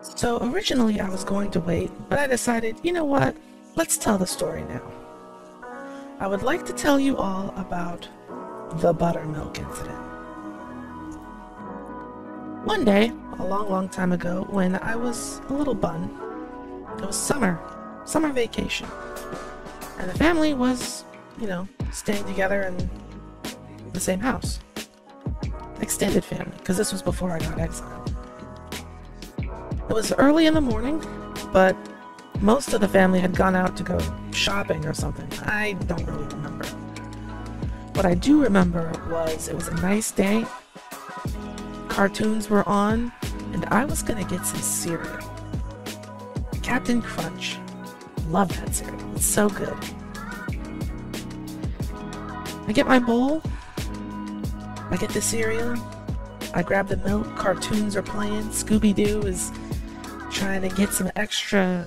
So originally I was going to wait, but I decided, you know what? Let's tell the story now. I would like to tell you all about the buttermilk incident. One day, a long, long time ago, when I was a little bun, it was summer, summer vacation, and the family was, you know, staying together in the same house. Extended family, because this was before I got exiled. It was early in the morning, but most of the family had gone out to go shopping or something. I don't really remember. What I do remember was it was a nice day, cartoons were on, and I was gonna get some cereal. Captain Crunch. Love that cereal. It's so good. I get my bowl, I get the cereal, I grab the milk, cartoons are playing, Scooby Doo is trying to get some extra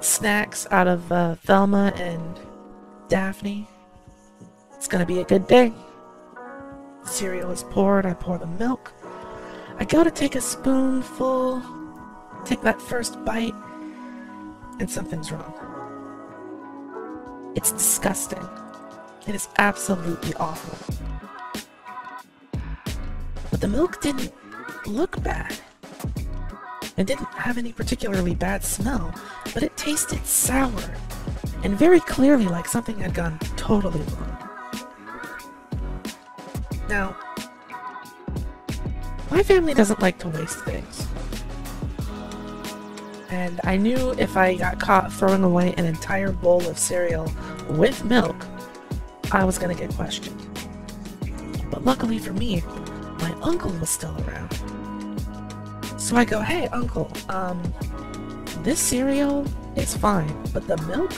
snacks out of uh, Velma and Daphne. It's gonna be a good day. Cereal is poured, I pour the milk. I go to take a spoonful, take that first bite, and something's wrong. It's disgusting. It is absolutely awful. But the milk didn't look bad. It didn't have any particularly bad smell, but it tasted sour, and very clearly like something had gone totally wrong. Now, my family doesn't like to waste things. And I knew if I got caught throwing away an entire bowl of cereal with milk, I was gonna get questioned. But luckily for me, my uncle was still around. So I go, hey uncle, um, this cereal is fine, but the milk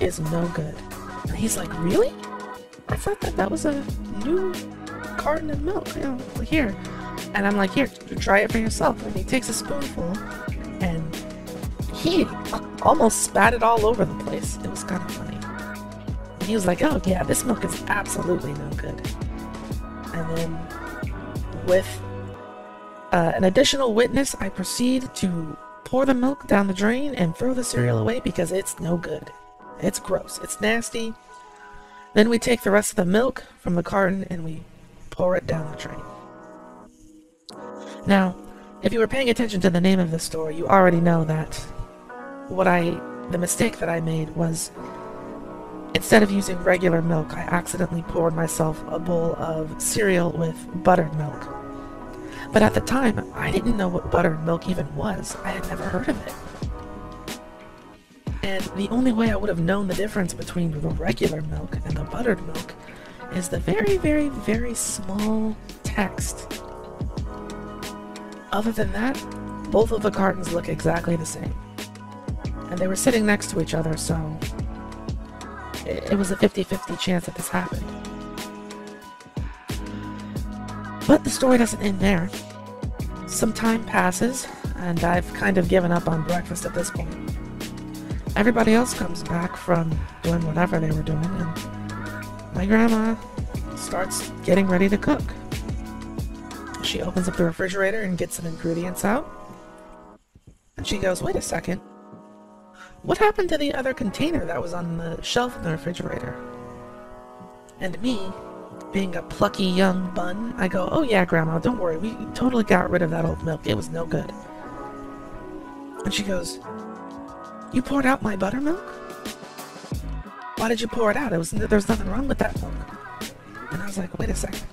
is no good. And he's like, really? I thought that that was a new carton of milk. You know, here. And I'm like, here, try it for yourself. And he takes a spoonful and he almost spat it all over the place. It was kind of funny. He was like, oh yeah, this milk is absolutely no good. And then with uh, an additional witness, I proceed to pour the milk down the drain and throw the cereal away because it's no good. It's gross. It's nasty. Then we take the rest of the milk from the carton and we pour it down the drain. Now, if you were paying attention to the name of the store, you already know that what I, the mistake that I made was instead of using regular milk, I accidentally poured myself a bowl of cereal with buttered milk. But at the time, I didn't know what buttered milk even was. I had never heard of it. And the only way I would have known the difference between the regular milk and the buttered milk is the very, very, very small text. Other than that, both of the cartons look exactly the same. And they were sitting next to each other, so it, was a 50-50 chance that this happened. But the story doesn't end there. Some time passes, and I've kind of given up on breakfast at this point. Everybody else comes back from doing whatever they were doing, and my grandma starts getting ready to cook. She opens up the refrigerator and gets some ingredients out. And she goes, wait a second. What happened to the other container that was on the shelf in the refrigerator? And me, being a plucky young bun, I go, oh yeah, Grandma, don't worry, we totally got rid of that old milk. It was no good. And she goes, you poured out my buttermilk? Why did you pour it out? It was there's nothing wrong with that milk. And I was like, wait a second.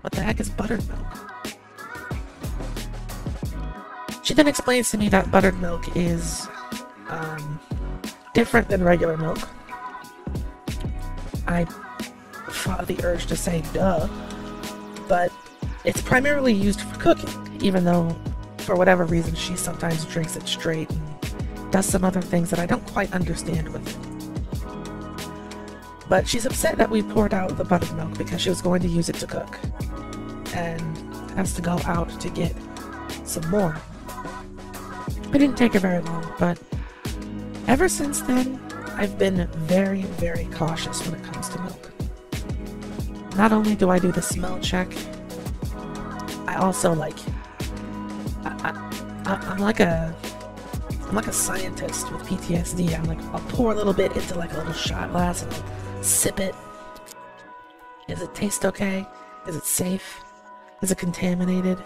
What the heck is buttered milk? She then explains to me that buttered milk is um, different than regular milk I fought the urge to say duh, but it's primarily used for cooking, even though for whatever reason she sometimes drinks it straight and does some other things that I don't quite understand with it. But she's upset that we poured out the buttermilk because she was going to use it to cook and has to go out to get some more. It didn't take her very long, but ever since then, I've been very, very cautious when it comes to milk. Not only do I do the smell check, I also like, I, I'm like a I'm like a scientist with PTSD. I'm like, I'll pour a little bit into like a little shot glass and sip it. Does it taste okay? Is it safe? Is it contaminated?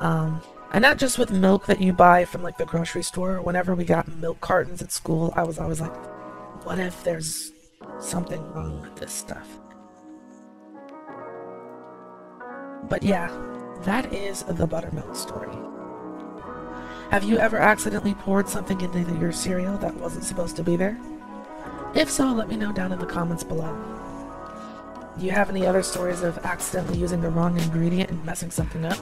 Um, and not just with milk that you buy from like the grocery store. Whenever we got milk cartons at school, I was always like, what if there's something wrong with this stuff? But yeah, that is the buttermilk story. Have you ever accidentally poured something into your cereal that wasn't supposed to be there? If so, let me know down in the comments below. Do you have any other stories of accidentally using the wrong ingredient and messing something up?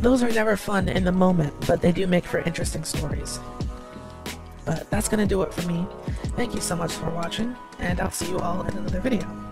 Those are never fun in the moment, but they do make for interesting stories. But that's gonna do it for me. Thank you so much for watching, and I'll see you all in another video.